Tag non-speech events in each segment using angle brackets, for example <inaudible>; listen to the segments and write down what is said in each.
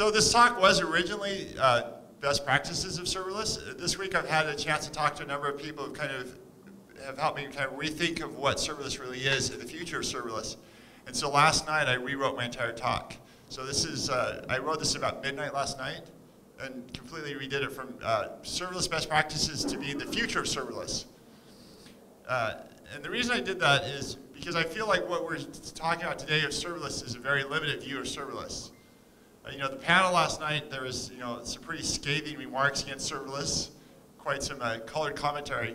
So this talk was originally uh, best practices of serverless. This week I've had a chance to talk to a number of people who kind of have helped me kind of rethink of what serverless really is and the future of serverless. And so last night I rewrote my entire talk. So this is, uh, I wrote this about midnight last night and completely redid it from uh, serverless best practices to being the future of serverless. Uh, and the reason I did that is because I feel like what we're talking about today of serverless is a very limited view of serverless. Uh, you know, the panel last night, there was, you know, some pretty scathing remarks against serverless, quite some uh, colored commentary.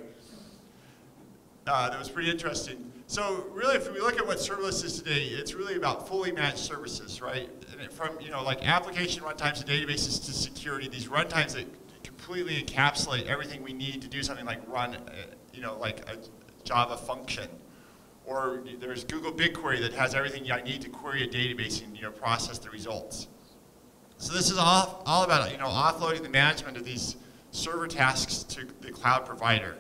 Uh, that was pretty interesting. So really, if we look at what serverless is today, it's really about fully managed services, right? And from, you know, like application runtimes and databases to security, these runtimes that completely encapsulate everything we need to do something like run, uh, you know, like a Java function. Or there's Google BigQuery that has everything I need to query a database and, you know, process the results. So this is all, all about, you know, offloading the management of these server tasks to the cloud provider.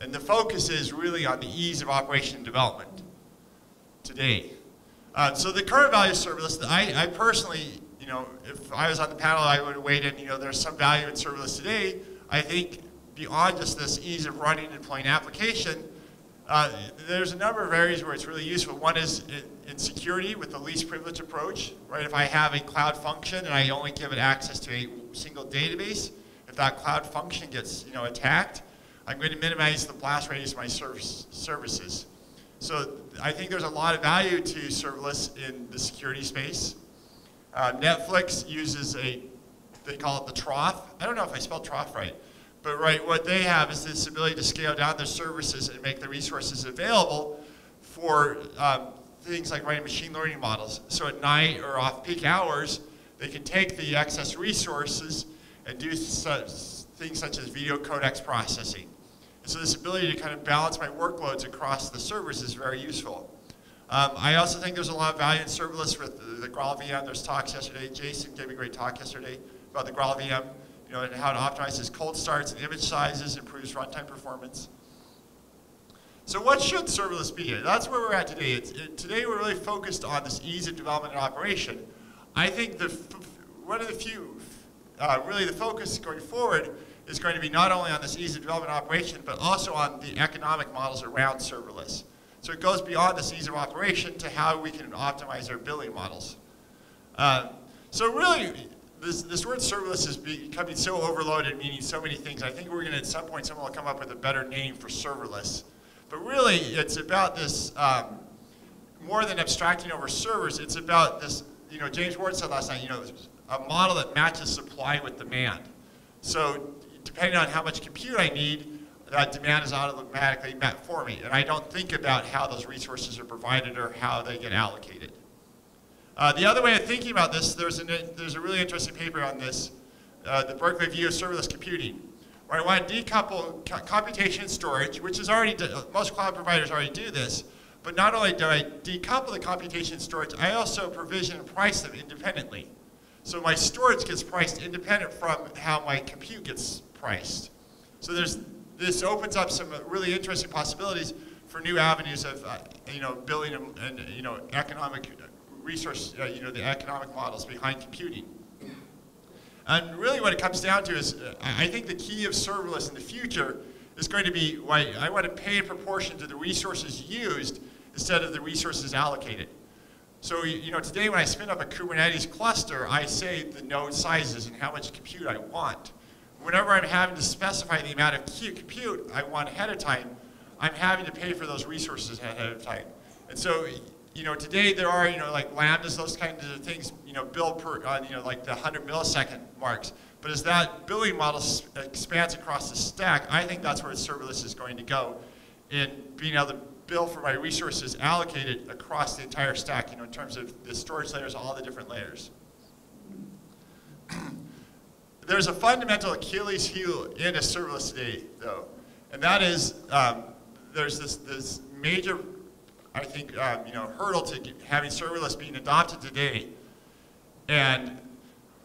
And the focus is really on the ease of operation and development today. Uh, so the current value serverless, I, I personally, you know, if I was on the panel, I would wait in, you know, there's some value in serverless today. I think beyond just this ease of running and deploying application, uh, there's a number of areas where it's really useful. One is in, in, security with the least privilege approach, right? If I have a cloud function and I only give it access to a single database, if that cloud function gets, you know, attacked, I'm going to minimize the blast radius of my service, services. So I think there's a lot of value to serverless in the security space. Uh, Netflix uses a, they call it the trough. I don't know if I spelled trough right, but right, what they have is this ability to scale down their services and make the resources available for um, things like writing machine learning models. So at night or off peak hours, they can take the excess resources and do such, things such as video codecs processing. And So this ability to kind of balance my workloads across the servers is very useful. Um, I also think there's a lot of value in serverless with the, the GraalVM. There's talks yesterday. Jason gave a great talk yesterday about the GraalVM, you know, and how it optimizes cold starts and image sizes, improves runtime performance. So what should serverless be? That's where we're at today. It, today we're really focused on this ease of development and operation. I think the one of the few, uh, really the focus going forward is going to be not only on this ease of development and operation, but also on the economic models around serverless. So it goes beyond this ease of operation to how we can optimize our billing models. Uh, so really, this, this word serverless is becoming so overloaded, meaning so many things. I think we're going to, at some point, someone will come up with a better name for serverless. But really, it's about this, um, more than abstracting over servers, it's about this, you know, James Ward said last night, you know, a model that matches supply with demand. So depending on how much compute I need, that demand is automatically met for me. And I don't think about how those resources are provided or how they get allocated. Uh, the other way of thinking about this, there's, an, there's a really interesting paper on this, uh, the Berkeley view of serverless computing, where I want to decouple computation storage, which is already, most cloud providers already do this, but not only do I decouple the computation storage, I also provision and price them independently. So my storage gets priced independent from how my compute gets priced. So there's, this opens up some really interesting possibilities for new avenues of, uh, you know, building and, and, you know, economic resource, uh, you know, the economic models behind computing. And really what it comes down to is, uh, I think the key of serverless in the future is going to be, why I want to pay in proportion to the resources used instead of the resources allocated. So, you know, today when I spin up a Kubernetes cluster, I say the node sizes and how much compute I want whenever I'm having to specify the amount of compute I want ahead of time, I'm having to pay for those resources ahead of time. And so, you know, today there are, you know, like lambdas, those kinds of things, you know, billed per, uh, you know, like the 100 millisecond marks. But as that billing model expands across the stack, I think that's where serverless is going to go in being able to bill for my resources allocated across the entire stack, you know, in terms of the storage layers, all the different layers. <clears throat> There's a fundamental Achilles heel in a serverless today, though, and that is um, there's this, this major, I think, um, you know, hurdle to having serverless being adopted today. And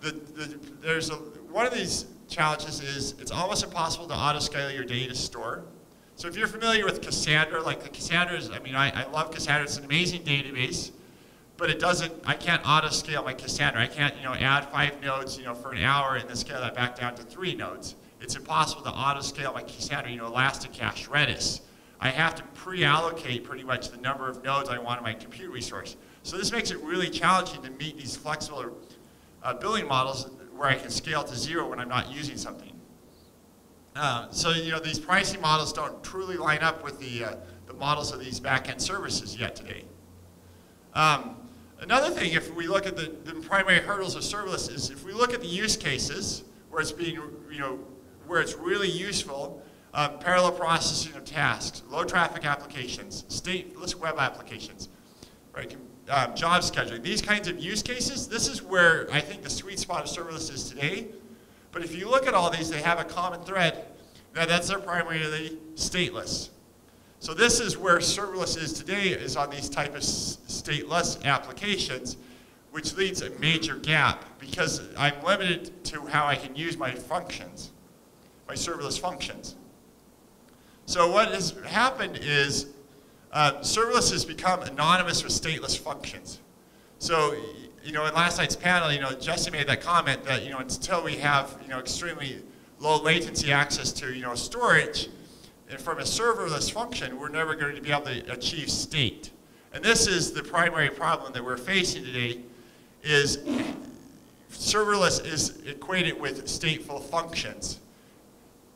the, the, there's a, one of these challenges is it's almost impossible to auto-scale your data store. So if you're familiar with Cassandra, like the Cassandra is, I mean, I, I love Cassandra, it's an amazing database. but it doesn't, I can't auto scale my Cassandra. I can't, you know, add five nodes, you know, for an hour and then scale that back down to three nodes. It's impossible to auto scale my Cassandra, you know, ElastiCache, Redis. I have to pre-allocate pretty much the number of nodes I want in my compute resource. So this makes it really challenging to meet these flexible uh, billing models where I can scale to zero when I'm not using something. Uh, so you know these pricing models don't truly line up with the, uh, the models of these backend services yet today. Um, another thing, if we look at the, the primary hurdles of serverless, is if we look at the use cases where it's being, you know, where it's really useful, um, parallel processing of tasks, low traffic applications, stateless web applications, right? Um, job scheduling, these kinds of use cases, this is where I think the sweet spot of serverless is today. But if you look at all these, they have a common thread. Now that's their primarily stateless. So this is where serverless is today, is on these type of stateless applications, which leads a major gap because I'm limited to how I can use my functions, my serverless functions. So what has happened is uh, serverless has become anonymous with stateless functions. So, you know, in last night's panel, you know, Jesse made that comment that, you know, until we have, you know, extremely low latency access to, you know, storage, and from a serverless function, we're never going to be able to achieve state. And this is the primary problem that we're facing today, is serverless is equated with stateful functions.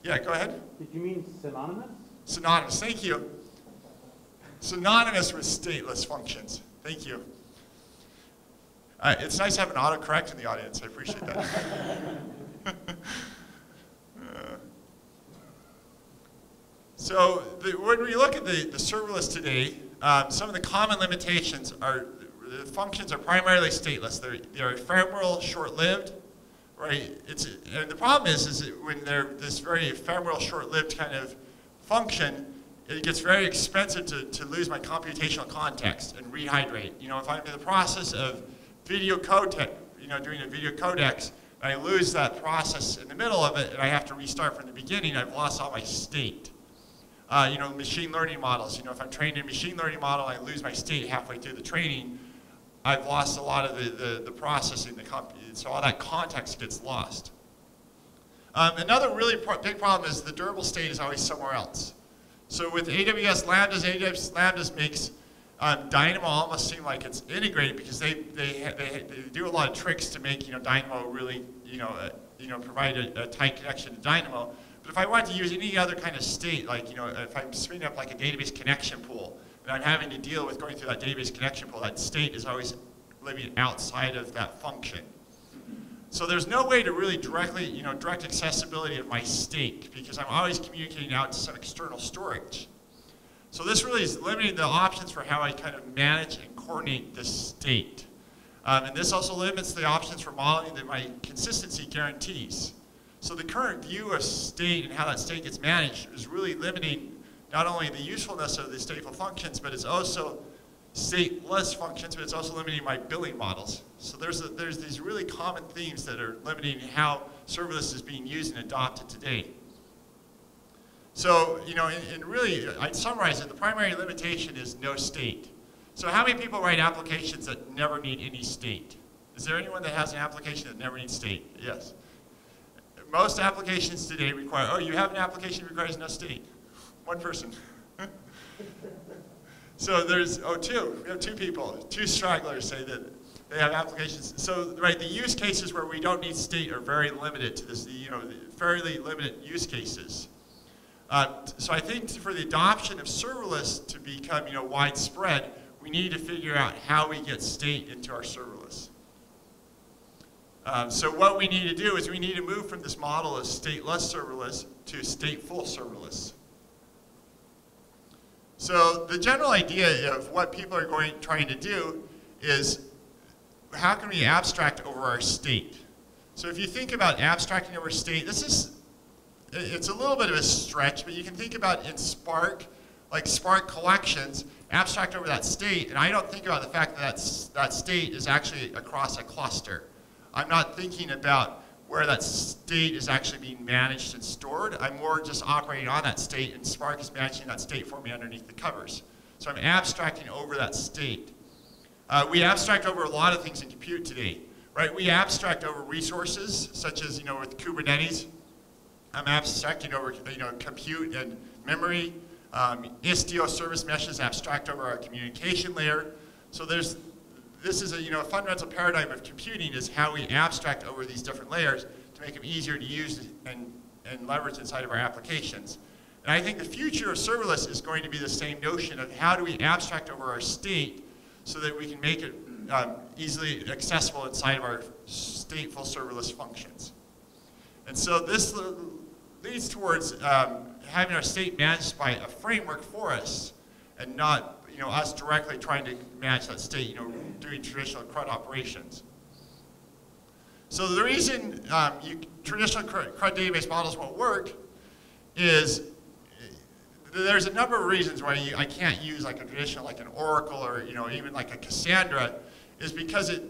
Yeah, go ahead. Did you mean synonymous? Synonymous, thank you. Synonymous with stateless functions. Thank you. Uh, it's nice to have an autocorrect in the audience. I appreciate that. uh, <laughs> so the, when we look at the, the serverless today, um, some of the common limitations are the functions are primarily stateless. They're, they're ephemeral, short-lived, right? It's, and the problem is, is when they're this very ephemeral, short-lived kind of function, it gets very expensive to, to lose my computational context and rehydrate. You know, if I'm in the process of video codec, you know, doing a video and I lose that process in the middle of it, and I have to restart from the beginning, I've lost all my state. Uh, you know, machine learning models. You know, if I'm trained in a machine learning model, I lose my state halfway through the training. I've lost a lot of the, the, the processing, the so all that context gets lost. Um, another really pro big problem is the durable state is always somewhere else. So with AWS Lambdas, AWS Lambdas makes um, Dynamo almost seem like it's integrated because they, they, they, they, do a lot of tricks to make you know, Dynamo really you know, uh, you know, provide a, a, tight connection to Dynamo. But if I want to use any other kind of state, like you know, if I'm spinning up like a database connection pool, and I'm having to deal with going through that database connection pool, that state is always living outside of that function. So there's no way to really directly, you know, direct accessibility of my state because I'm always communicating out to some external storage. So this really is limiting the options for how I kind of manage and coordinate the state. Um, and this also limits the options for modeling that my consistency guarantees. So the current view of state and how that state gets managed is really limiting not only the usefulness of the stateful functions, but it's also stateless functions, but it's also limiting my billing models. So there's, a, there's these really common themes that are limiting how serverless is being used and adopted today. So, you know, and, and really, I'd summarize it, the primary limitation is no state. So how many people write applications that never need any state? Is there anyone that has an application that never needs state? Yes. Most applications today require, oh, you have an application that requires no state. One person. So there's, oh, two. We have two people, two stragglers say that they have applications. So, right, the use cases where we don't need state are very limited to this, you know, fairly limited use cases. Uh, so I think for the adoption of serverless to become, you know, widespread, we need to figure out how we get state into our serverless. Um, so what we need to do is we need to move from this model of stateless serverless to stateful serverless. So the general idea of what people are going trying to do is how can we abstract over our state? So if you think about abstracting over state, this is it's a little bit of a stretch, but you can think about in Spark, like Spark collections, abstract over that state, and I don't think about the fact that that state is actually across a cluster. I'm not thinking about where that state is actually being managed and stored. I'm more just operating on that state, and Spark is managing that state for me underneath the covers. So I'm abstracting over that state. Uh, we abstract over a lot of things in compute today, right? We abstract over resources, such as, you know, with Kubernetes. I'm abstracting over, you know, compute and memory. Um, Istio service meshes abstract over our communication layer. So there's, this is a, you know, a fundamental paradigm of computing is how we abstract over these different layers to make them easier to use and, and leverage inside of our applications. And I think the future of serverless is going to be the same notion of how do we abstract over our state so that we can make it um, easily accessible inside of our stateful serverless functions. And so this leads towards um, having our state managed by a framework for us and not you know, us directly trying to manage that state, you know, doing traditional CRUD operations. So the reason um, you, traditional CRUD database models won't work is there's a number of reasons why you, I can't use like a traditional, like an Oracle or you know even like a Cassandra, is because it,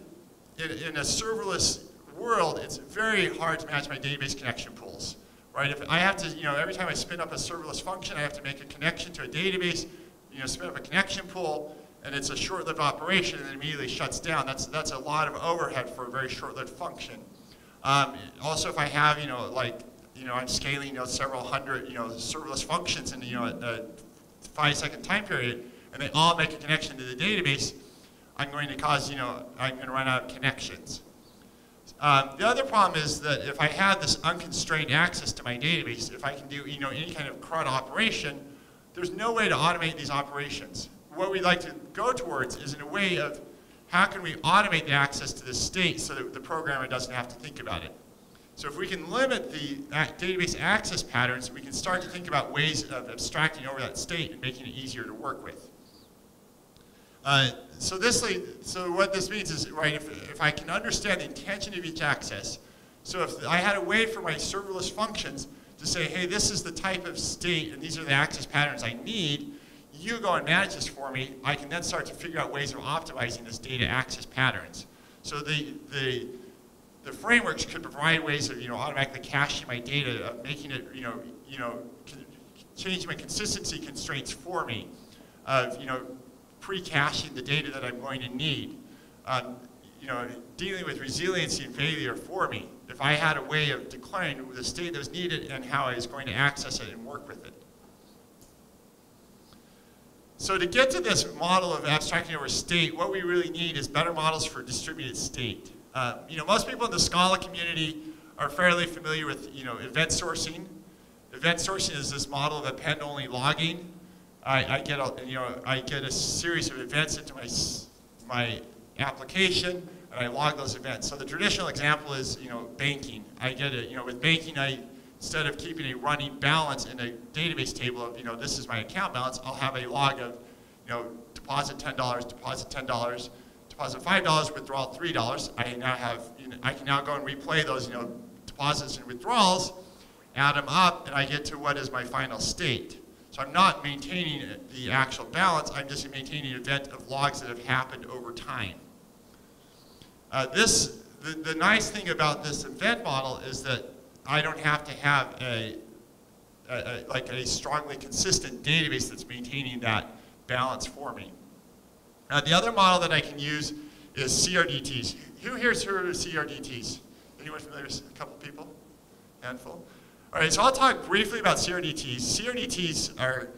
it in a serverless world, it's very hard to manage my database connection pools, right? If I have to, you know, every time I spin up a serverless function, I have to make a connection to a database, you know, spin up a connection pool, and it's a short-lived operation and it immediately shuts down. That's, that's a lot of overhead for a very short-lived function. Um, also, if I have, you know, like, you know, I'm scaling, you know, several hundred, you know, serverless functions in, you know, a five-second time period, and they all make a connection to the database, I'm going to cause, you know, I'm going to run out of connections. Um, the other problem is that if I have this unconstrained access to my database, if I can do you know, any kind of CRUD operation, there's no way to automate these operations. What we'd like to go towards is in a way of how can we automate the access to this state so that the programmer doesn't have to think about it. So if we can limit the database access patterns, we can start to think about ways of abstracting over that state and making it easier to work with. Uh, so this, so what this means is, right, if, if I can understand the intention of each access, so if I had a way for my serverless functions to say, hey, this is the type of state and these are the access patterns I need, you go and manage this for me, I can then start to figure out ways of optimizing this data access patterns. So the, the, the frameworks could provide ways of you know, automatically caching my data, of making it, you know, you know, changing my consistency constraints for me, of, you know, pre-caching the data that I'm going to need. Um, you know, dealing with resiliency and failure for me. If I had a way of declaring the state that was needed and how I was going to access it and work with it. So to get to this model of abstracting over state, what we really need is better models for distributed state. Uh, you know, most people in the Scala community are fairly familiar with, you know, event sourcing. Event sourcing is this model of append-only logging. I, I, get a, you know, I get a series of events into my, my application, and I log those events. So the traditional example is, you know, banking. I get it, you know, with banking, I, instead of keeping a running balance in a database table of, you know, this is my account balance, I'll have a log of, you know, deposit $10, deposit $10, deposit $5, withdrawal $3. I now have, you know, I can now go and replay those, you know, deposits and withdrawals, add them up, and I get to what is my final state. So I'm not maintaining the actual balance, I'm just maintaining an event of logs that have happened over time. Uh, this, the, the nice thing about this event model is that I don't have to have a, a, a, like a strongly consistent database that's maintaining that balance for me. Now the other model that I can use is CRDTs. Who here's heard of CRDTs? Anyone familiar? With a couple people? Handful? All right, so I'll talk briefly about CRDTs. CRDTs are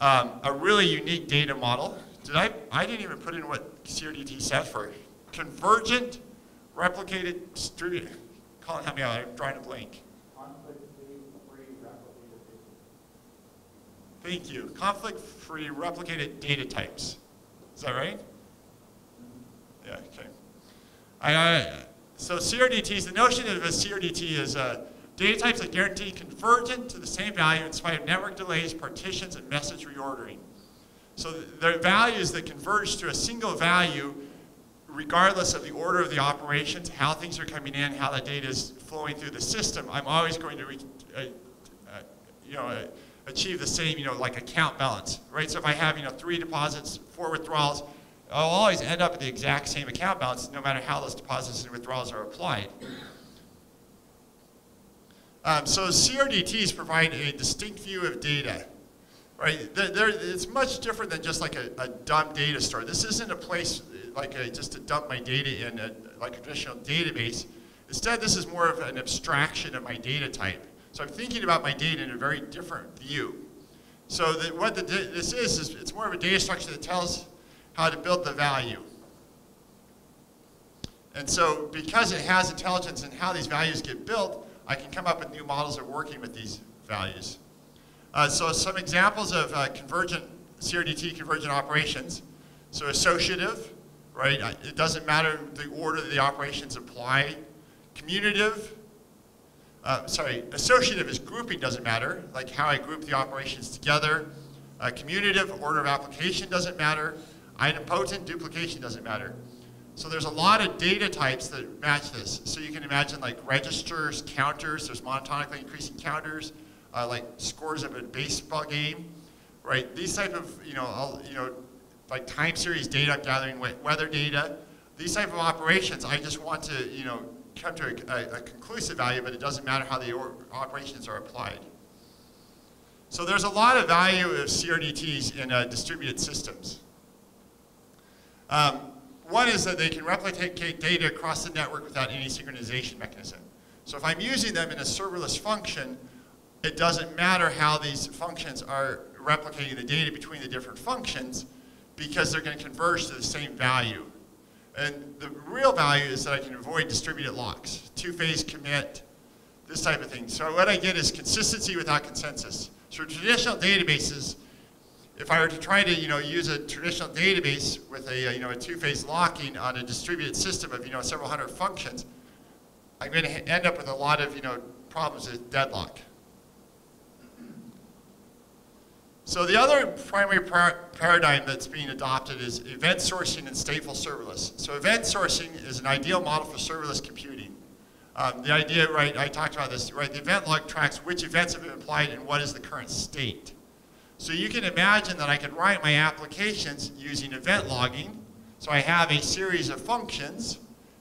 um, a really unique data model. Did I, I didn't even put in what CRDT stands for. Convergent Replicated Distributed. Colin, help me out, I'm drawing a blank. Thank you. Conflict-free replicated data types. Is that right? Yeah, okay. I, uh, so CRDTs, the notion of a CRDT is uh, Data types that guarantee convergent to the same value in spite of network delays, partitions, and message reordering. So the values that converge to a single value regardless of the order of the operations, how things are coming in, how the data is flowing through the system, I'm always going to uh, uh, you know, uh, achieve the same, you know, like account balance, right? So if I have, you know, three deposits, four withdrawals, I'll always end up at the exact same account balance no matter how those deposits and withdrawals are applied. Um, so CRDTs provide a distinct view of data. Right? They're, they're, it's much different than just like a, a dumb data store. This isn't a place, like a, just to dump my data in a, like a traditional database. Instead, this is more of an abstraction of my data type. So I'm thinking about my data in a very different view. So what the, this is, is it's more of a data structure that tells how to build the value. And so because it has intelligence in how these values get built, I can come up with new models of working with these values. Uh, so some examples of uh, convergent, CRDT convergent operations. So associative, right? It doesn't matter the order the operations apply. Commutative, uh, sorry, associative is grouping doesn't matter, like how I group the operations together. Uh, commutative, order of application doesn't matter. Idempotent, duplication doesn't matter. So there's a lot of data types that match this. So you can imagine like registers, counters, there's monotonically increasing counters, uh, like scores of a baseball game, right? These type of, you know, you know, like time series data, gathering weather data. These type of operations, I just want to, you know, come to a, a, a conclusive value, but it doesn't matter how the operations are applied. So there's a lot of value of CRDTs in uh, distributed systems. Um, one is that they can replicate data across the network without any synchronization mechanism. So if I'm using them in a serverless function, it doesn't matter how these functions are replicating the data between the different functions because they're going to converge to the same value. And the real value is that I can avoid distributed locks, two-phase commit, this type of thing. So what I get is consistency without consensus. So traditional databases, if I were to try to you know, use a traditional database with a, you know, a two-phase locking on a distributed system of you know, several hundred functions, I'm going to end up with a lot of you know, problems with deadlock. So the other primary par paradigm that's being adopted is event sourcing and stateful serverless. So event sourcing is an ideal model for serverless computing. Um, the idea, right, I talked about this, right, the event log tracks which events have been applied and what is the current state. So you can imagine that I could write my applications using event logging. So I have a series of functions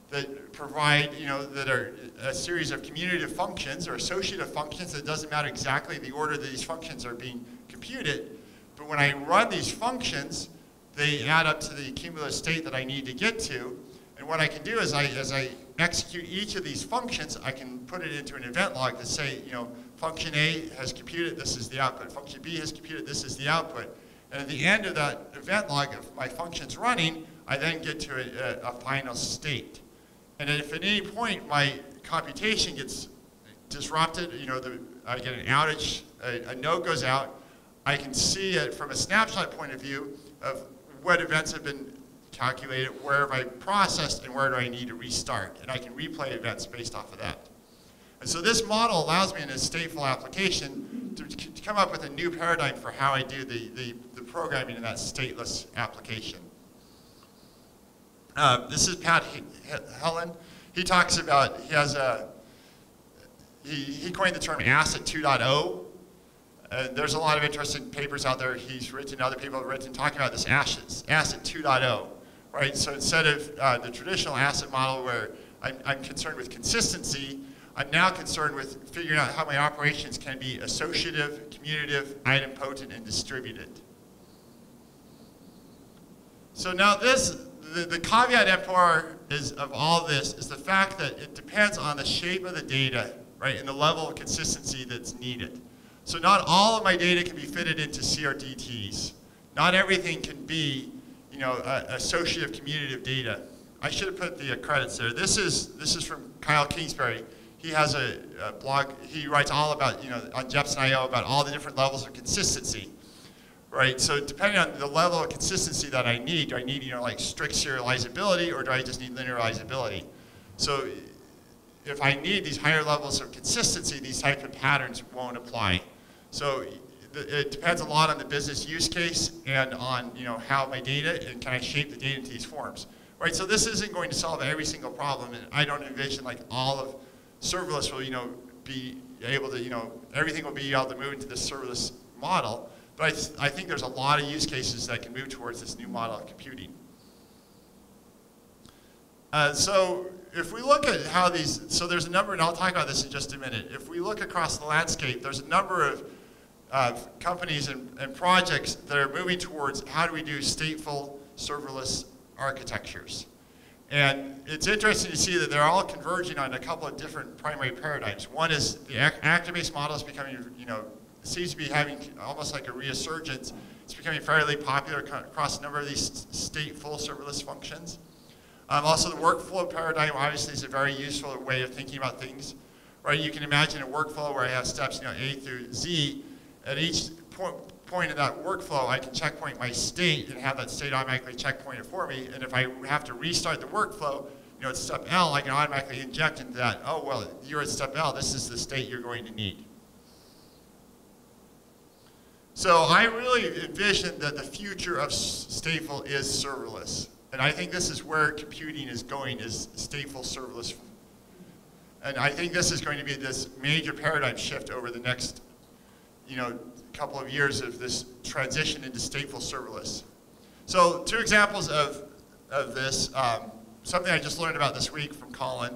that provide, you know, that are a series of commutative functions or associative functions. It doesn't matter exactly the order that these functions are being computed. But when I run these functions, they add up to the cumulative state that I need to get to. And what I can do is I, as I execute each of these functions, I can put it into an event log to say, you know, function A has computed, this is the output. Function B has computed, this is the output. And at the end of that event log, if my function's running, I then get to a, a, a final state. And if at any point my computation gets disrupted, you know, the, I get an outage, a, a node goes out, I can see it from a snapshot point of view of what events have been calculated, where have I processed, and where do I need to restart. And I can replay events based off of that. And so this model allows me in a stateful application to, to come up with a new paradigm for how I do the, the, the programming in that stateless application. Uh, this is Pat Helland. He talks about, he has a, he, he coined the term ACID 2.0, uh, there's a lot of interesting papers out there he's written, other people have written, talking about this ashes, ACID 2.0, right? So instead of uh, the traditional ACID model where I'm, I'm, concerned with consistency, I'm now concerned with figuring out how my operations can be associative, commutative, idempotent, and distributed. So now this, the, the caveat emptor is of all this is the fact that it depends on the shape of the data, right, and the level of consistency that's needed. So not all of my data can be fitted into CRDTs. Not everything can be, you know, uh, associative commutative data. I should have put the credits there. This is, this is from Kyle Kingsbury. He has a, a blog, he writes all about, you know, on Jepsen.io about all the different levels of consistency right? So depending on the level of consistency that I need, do I need, you know, like strict serializability or do I just need linearizability? So if I need these higher levels of consistency, these type of patterns won't apply. So it depends a lot on the business use case and on you know how my data and can I shape the data into these forms, right? So this isn't going to solve every single problem, and I don't envision like all of serverless will you know be able to you know everything will be able to move into this serverless model. But I, th I think there's a lot of use cases that can move towards this new model of computing. Uh, so if we look at how these, so there's a number, and I'll talk about this in just a minute. If we look across the landscape, there's a number of uh, companies and, and projects that are moving towards how do we do stateful serverless architectures. And it's interesting to see that they're all converging on a couple of different primary paradigms. One is the actor-based model is becoming, you know, seems to be having almost like a resurgence. It's becoming fairly popular across a number of these stateful serverless functions. Um, also, the workflow paradigm obviously is a very useful way of thinking about things. Right? You can imagine a workflow where I have steps, you know, A through Z. At each point, point in that workflow, I can checkpoint my state and have that state automatically checkpointed for me. And if I have to restart the workflow, you know, at step L, I can automatically inject into that, oh, well, you're at step L, this is the state you're going to need. So I really envision that the future of stateful is serverless. And I think this is where computing is going, is stateful serverless. And I think this is going to be this major paradigm shift over the next, you know, a couple of years of this transition into stateful serverless. So two examples of, of this, um, something I just learned about this week from Colin,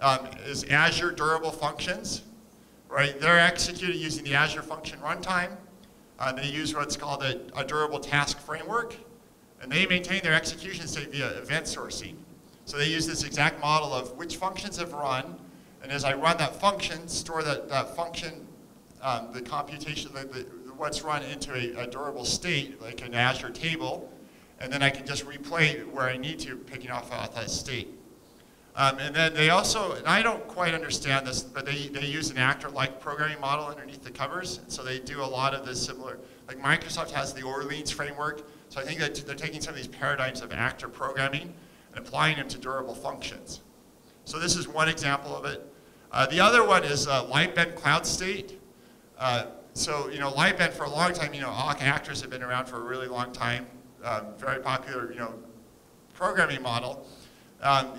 um, is Azure Durable Functions, right? They're executed using the Azure Function Runtime. Uh, they use what's called a, a, durable task framework, and they maintain their execution state via event sourcing. So they use this exact model of which functions have run, and as I run that function, store that, that function, um, the computation, the, the, what's run into a, a, durable state, like an Azure table, and then I can just replay where I need to, picking off off that state. Um, and then they also, and I don't quite understand this, but they, they use an actor-like programming model underneath the covers. So they do a lot of this similar, like Microsoft has the Orleans framework. So I think that they're taking some of these paradigms of actor programming and applying them to durable functions. So this is one example of it. Uh, the other one is uh, Lightbend Cloudstate. Uh, so, you know, Lightbend for a long time, you know, Akka actors have been around for a really long time. Um, very popular, you know, programming model. Um,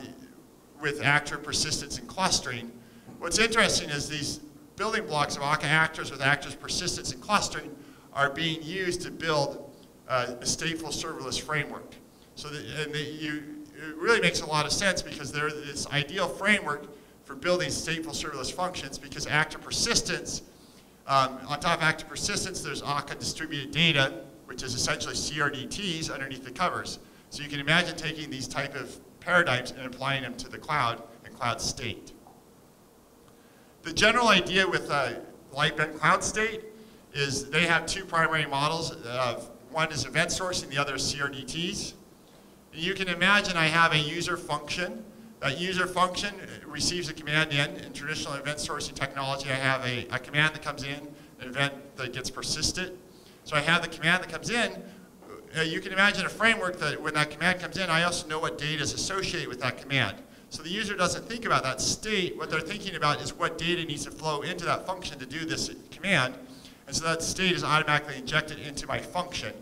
with actor persistence and clustering. What's interesting is these building blocks of Akka actors with actors persistence and clustering are being used to build uh, a stateful serverless framework. So the, and the, you, it really makes a lot of sense because they're this ideal framework for building stateful serverless functions because actor persistence, um, on top of actor persistence, there's Akka distributed data, which is essentially CRDTs underneath the covers. So you can imagine taking these type of paradigms and applying them to the cloud and cloud state. The general idea with uh, Lightbend Cloudstate is they have two primary models. Of, one is event sourcing, the other is CRDTs. And you can imagine I have a user function. That user function receives a command in. In traditional event sourcing technology, I have a, a command that comes in, an event that gets persisted. So I have the command that comes in, uh, you can imagine a framework that when that command comes in, I also know what data is associated with that command. So the user doesn't think about that state. What they're thinking about is what data needs to flow into that function to do this command. And so that state is automatically injected into my function.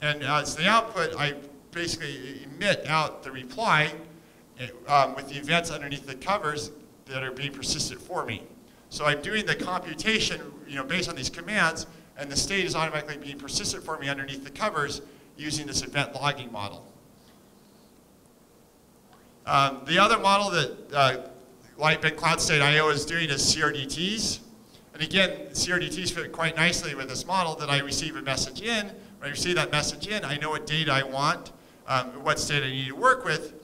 And as the output, I basically emit out the reply um, with the events underneath the covers that are being persisted for me. So I'm doing the computation you know, based on these commands, and the state is automatically being persisted for me underneath the covers using this event logging model. Um, the other model that uh, Lightbend Cloudstate IO is doing is CRDTs. And again, CRDTs fit quite nicely with this model that I receive a message in. When I receive that message in, I know what data I want, um, what state I need to work with.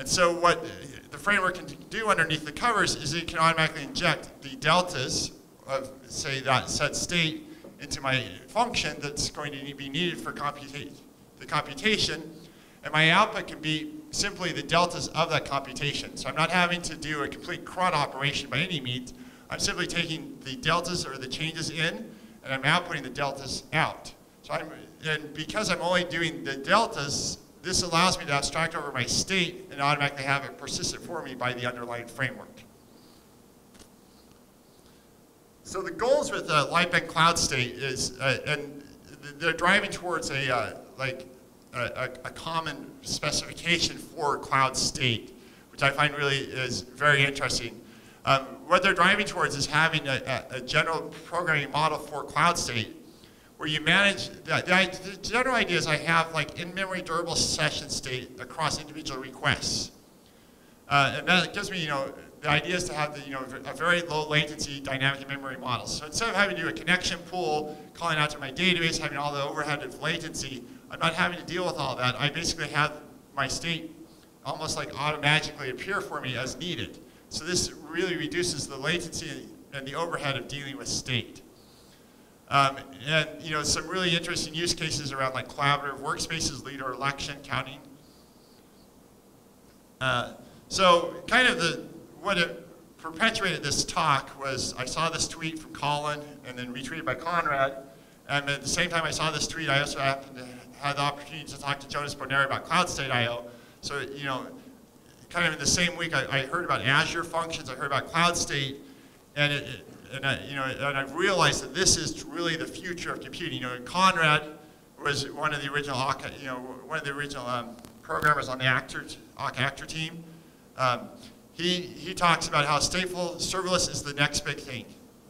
And so what the framework can do underneath the covers is it can automatically inject the deltas of, say, that set state into my function that's going to be needed for computa the computation. And my output can be simply the deltas of that computation. So I'm not having to do a complete CRUD operation by any means. I'm simply taking the deltas or the changes in, and I'm outputting the deltas out. So I'm, and because I'm only doing the deltas, this allows me to abstract over my state and automatically have it persisted for me by the underlying framework. So the goals with uh, Lightbend Cloudstate is, uh, and they're driving towards a uh, like a, a, common specification for cloud state, which I find really is very interesting. Um, what they're driving towards is having a, a, general programming model for cloud state, where you manage the, the, the general idea is I have like in-memory durable session state across individual requests, uh, and that gives me you know the idea is to have the, you know, a very low latency dynamic memory model. So instead of having to do a connection pool, calling out to my database, having all the overhead of latency, I'm not having to deal with all that. I basically have my state almost like automatically appear for me as needed. So this really reduces the latency and the overhead of dealing with state. Um, and you know some really interesting use cases around like collaborative workspaces, leader election counting. Uh, so kind of the what it perpetuated this talk was I saw this tweet from Colin and then retweeted by Konrad. And at the same time I saw this tweet, I also happened to have the opportunity to talk to Jonas Bonér about Cloudstate IO. So, you know, kind of in the same week, I, I heard about Azure functions, I heard about Cloudstate, and it, it and I, you know, and I realized that this is really the future of computing. You know, Konrad was one of the original, you know, one of the original um, programmers on the actor, actor team. Um, he, he talks about how stateful serverless is the next big thing,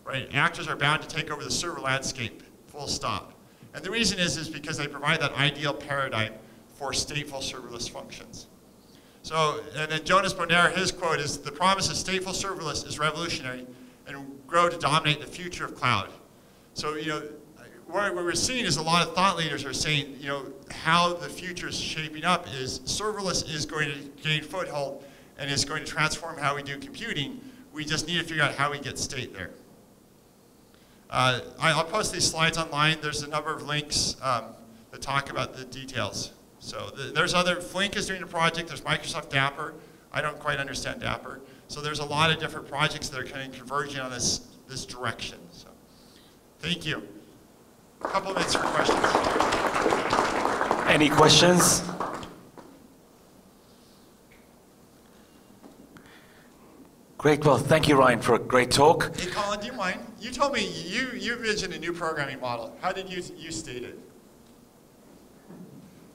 right? Actors are bound to take over the server landscape, full stop. And the reason is, is because they provide that ideal paradigm for stateful serverless functions. So, and then Jonas Bonér, his quote is, the promise of stateful serverless is revolutionary grow to dominate the future of cloud. So, you know, what we're seeing is a lot of thought leaders are saying, you know, how the future is shaping up is serverless is going to gain foothold and is going to transform how we do computing. We just need to figure out how we get state there. Uh, I, will post these slides online. There's a number of links um, that talk about the details. So the, there's other, Flink is doing a project. There's Microsoft Dapr. I don't quite understand Dapr. So there's a lot of different projects that are kind of converging on this, this direction. So thank you. A couple minutes for questions. Any questions? Great. Well, thank you, Ryan, for a great talk. Hey, Colin, do you mind? You told me you, you envisioned a new programming model. How did you, you state it?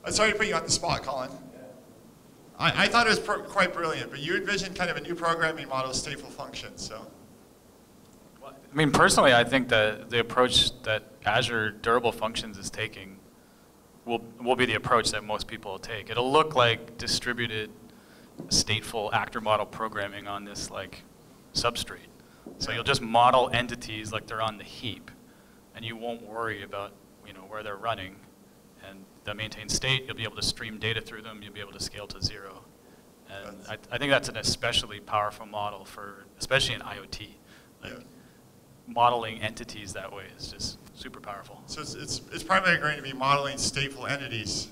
I'm sorry to put you on the spot, Colin. I, I thought it was quite brilliant, but you envisioned kind of a new programming model stateful functions, so. I mean, personally, I think that the approach that Azure Durable Functions is taking will, will be the approach that most people will take. It'll look like distributed stateful actor model programming on this like substrate. So you'll just model entities like they're on the heap, and you won't worry about you know where they're running, and they maintain state. You'll be able to stream data through them. You'll be able to scale to zero, and I, I think that's an especially powerful model for especially in IoT. Like, yeah. Modeling entities that way is just super powerful. So it's, it's, it's primarily going to be modeling stateful entities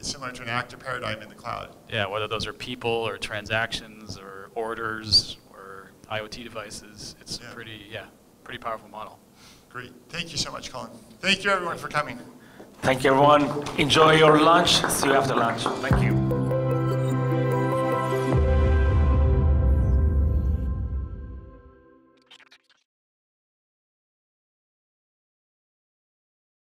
similar to an actor paradigm in the cloud. Yeah, whether those are people or transactions or orders or IoT devices, it's yeah. pretty, yeah, pretty powerful model. Great. Thank you so much, Colin. Thank you, everyone, for coming. Thank you, everyone. Enjoy your lunch. See you after lunch. Thank you.